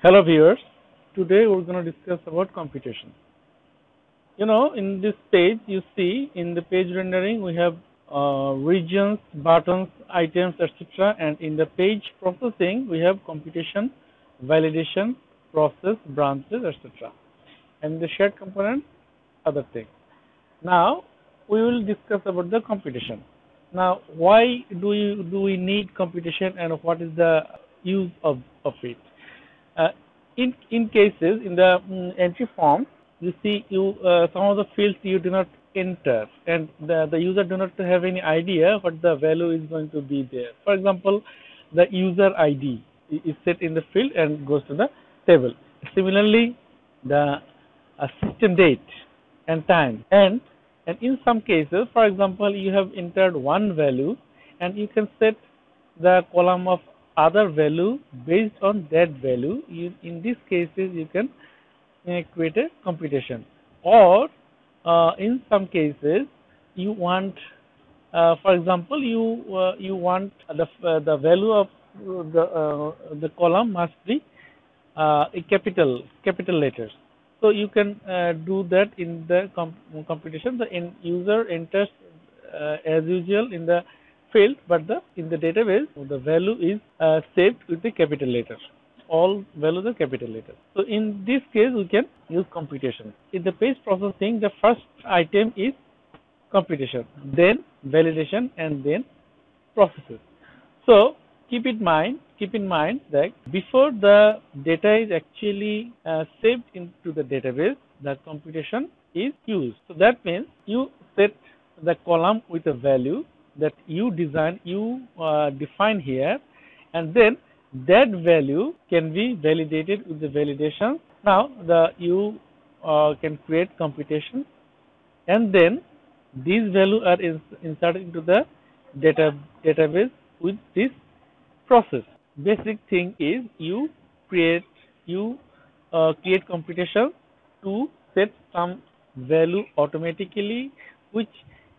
Hello viewers, today we're going to discuss about computation. You know in this page you see in the page rendering we have uh, regions, buttons, items etc and in the page processing we have computation, validation, process, branches etc and the shared component other things. Now we will discuss about the computation. Now why do we, do we need computation and what is the use of, of it? Uh, in in cases in the um, entry form you see you uh, some of the fields you do not enter and the, the user do not have any idea what the value is going to be there. For example the user id is set in the field and goes to the table. Similarly the uh, system date and time. And and in some cases for example you have entered one value and you can set the column of other value based on that value you, in these cases you can uh, create a computation. Or uh, in some cases you want uh, for example you uh, you want the uh, the value of the uh, the column must be a capital capital letters. So you can do that in the comp computation. The end user enters as usual in the field but the in the database the value is uh, saved with the capital letter. All values are capital letter. So in this case we can use computation. In the page processing the first item is computation then validation and then processes. So keep in mind keep in mind that before the data is actually uh, saved into the database the computation is used. So that means you set the column with a value that you design you uh, define here and then that value can be validated with the validation. Now the you uh, can create computation and then these values are inserted into the data database with this process. Basic thing is you create you uh, create computation to set some value automatically which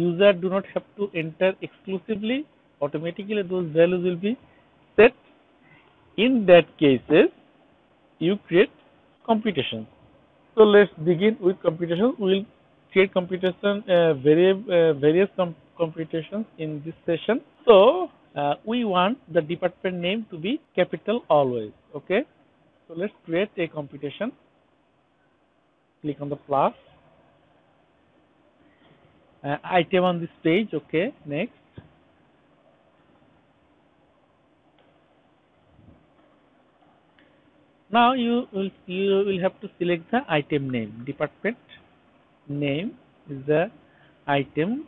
user do not have to enter exclusively automatically those values will be set. In that cases you create computation. So let's begin with computation. We will create computation uh, various uh, various com computations in this session. So uh, we want the department name to be capital always okay? So let's create a computation. Click on the plus uh, item on this page okay next. Now you will you will have to select the item name. Department name is the item.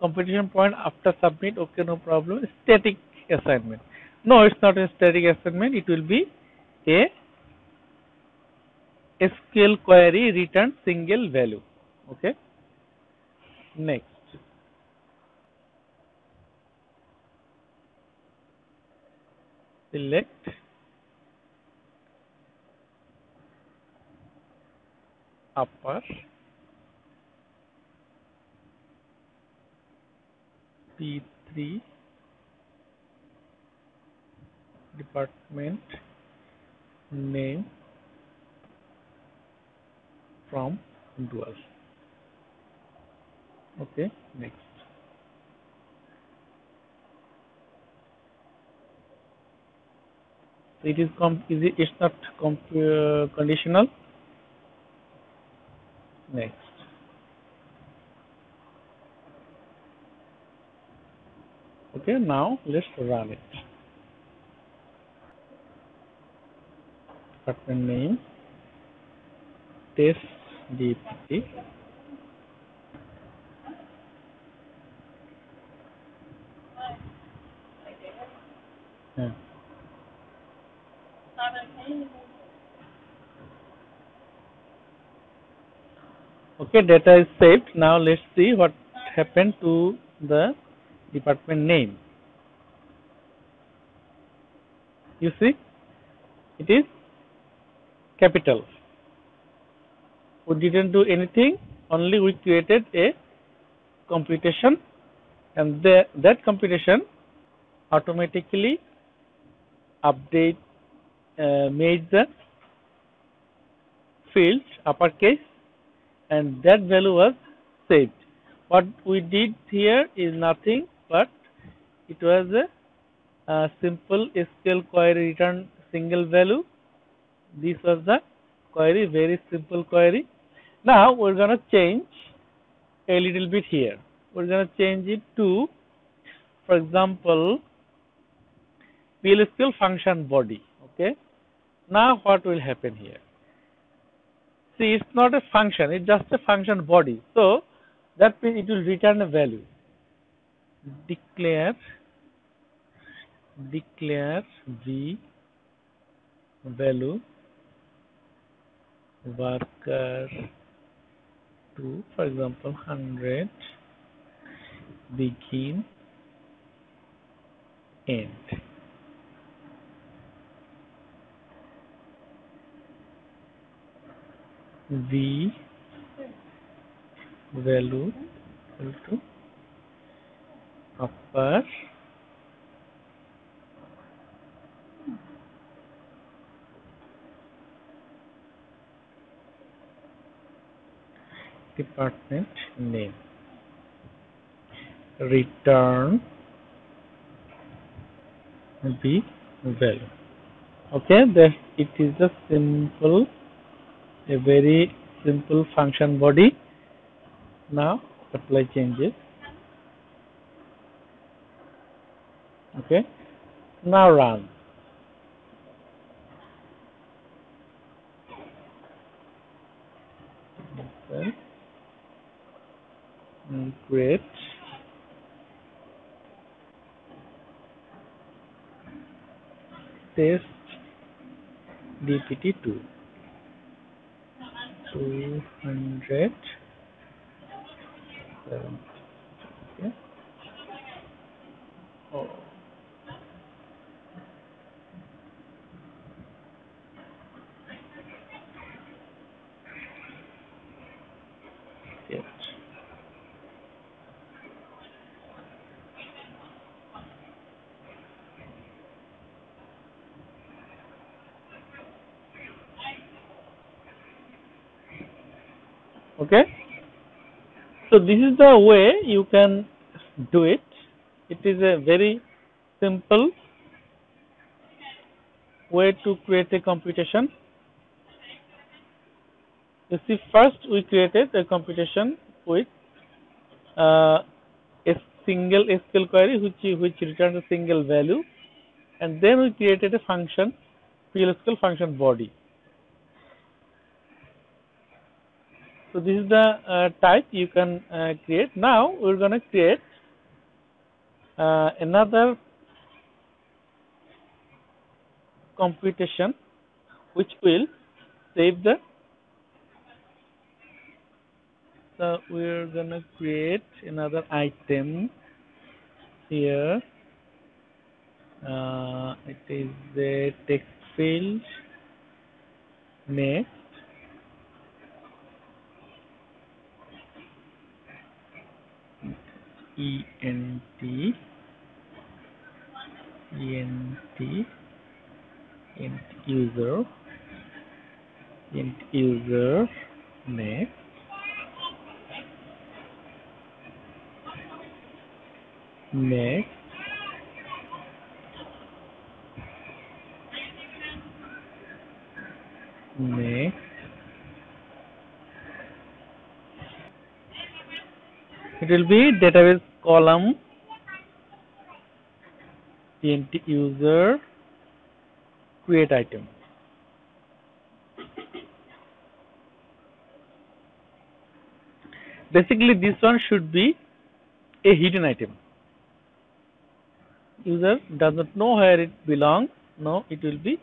Computation point after submit okay no problem. Static assignment. No it's not a static assignment. It will be a SQL query return single value okay next. Select. Upper. P3 department. Name. From. Dual okay next. It is com is it, it's not comp uh, conditional? Next. Okay now let's run it. Department name. Test dpt okay data is saved. Now let's see what happened to the department name. You see it is capital. We didn't do anything only we created a computation and the, that computation automatically update uh, made the field uppercase and that value was saved. What we did here is nothing but it was a, a simple SQL query return single value. This was the query, very simple query. Now we're going to change a little bit here. We're going to change it to, for example, PLSQL function body. Okay. Now what will happen here? See, it's not a function, it's just a function body. So that means it will return a value. Declare declare v value worker to for example 100 begin end v value equal to upper department name. Return the value. Okay that it is a simple a very simple function body. Now apply changes. Okay. Now run. Okay. Create. Test dpt2 200 okay oh. Yes. okay so this is the way you can do it. It is a very simple way to create a computation. You see first we created a computation with uh, a single SQL query which which returns a single value. And then we created a function PLSQL function body So this is the uh, type you can uh, create. Now we're going to create uh, another computation which will save the. So we're going to create another item here. Uh, it is the text field next ent ent user. Ent user name. Next next it will be database column. Ent user. Create item. Basically this one should be a hidden item. User does not know where it belongs. No it will be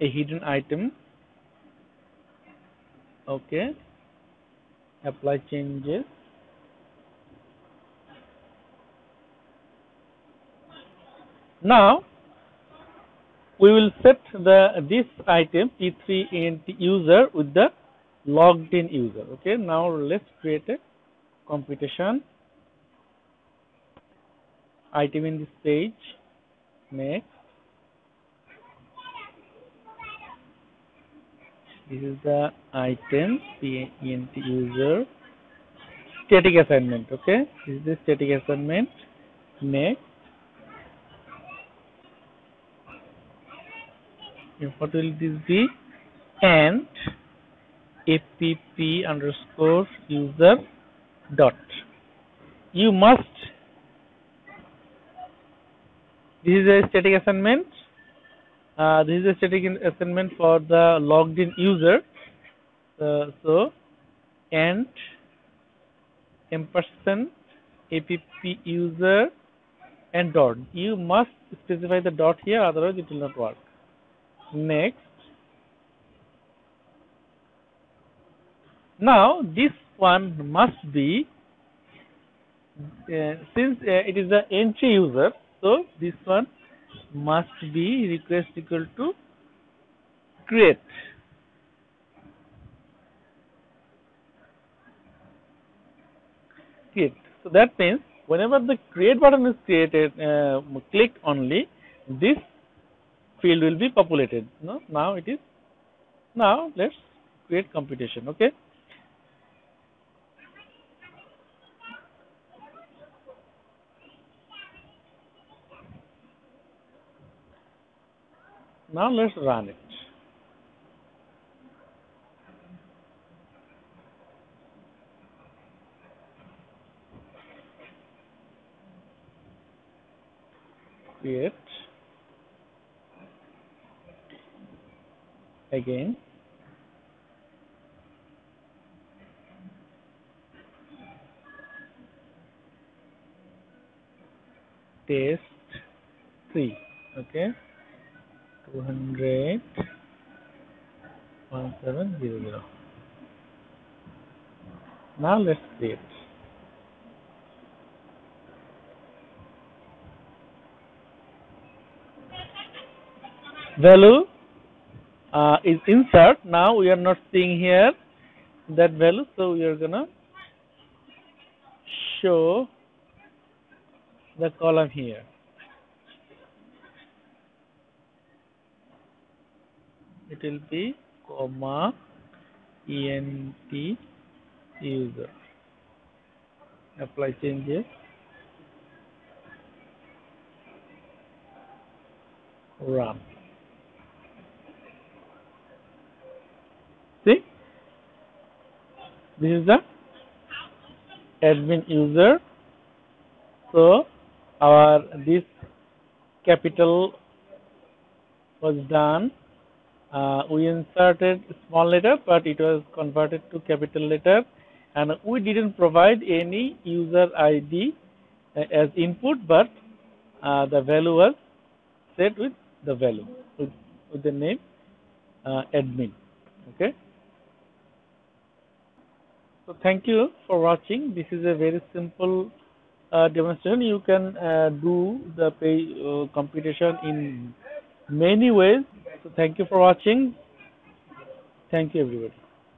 a hidden item. Okay. Apply changes Now we will set the this item t3 ent user with the logged in user. Okay. Now let's create a computation item in this page. Next. this is the item PENT user static assignment okay this is the static assignment next and what will this be and app underscore user dot. You must this is a static assignment. Uh, this is a static assignment for the logged in user. Uh, so and ampersand app user and dot. You must specify the dot here otherwise it will not work next. Now this one must be uh, since uh, it is the entry user so this one must be request equal to create. Create. So that means whenever the create button is created uh, clicked only this field will be populated no? Now it is now let's create computation okay? Now let's run it create again. Test 3 okay? 200 1700 now let's create value uh, is insert. Now we are not seeing here that value so we are gonna show the column here. It will be comma ent user. Apply changes. Run see this is the admin user. So our this capital was done. Uh, we inserted small letter but it was converted to capital letter. And we didn't provide any user ID uh, as input but uh, the value was set with the value with, with the name uh, admin. Okay so thank you for watching this is a very simple uh, demonstration you can uh, do the pay, computation in many ways so thank you for watching. Thank you everybody.